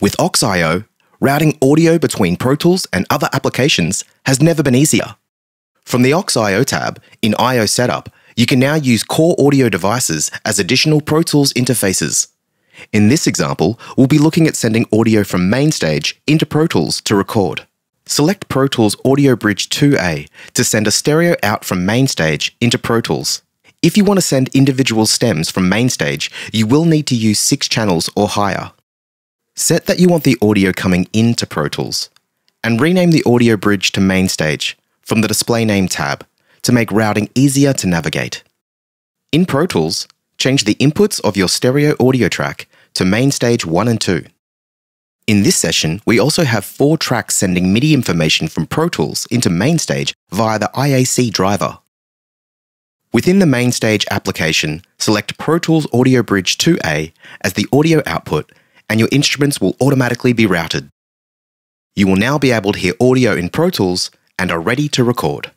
With Aux I/O, routing audio between Pro Tools and other applications has never been easier. From the Aux I/O tab in I.O. Setup, you can now use core audio devices as additional Pro Tools interfaces. In this example, we'll be looking at sending audio from MainStage into Pro Tools to record. Select Pro Tools Audio Bridge 2A to send a stereo out from MainStage into Pro Tools. If you want to send individual stems from MainStage, you will need to use 6 channels or higher. Set that you want the audio coming into Pro Tools, and rename the audio bridge to MainStage from the Display Name tab to make routing easier to navigate. In Pro Tools, change the inputs of your stereo audio track to MainStage 1 and 2. In this session, we also have four tracks sending MIDI information from Pro Tools into MainStage via the IAC driver. Within the MainStage application, select Pro Tools Audio Bridge 2A as the audio output and your instruments will automatically be routed. You will now be able to hear audio in Pro Tools and are ready to record.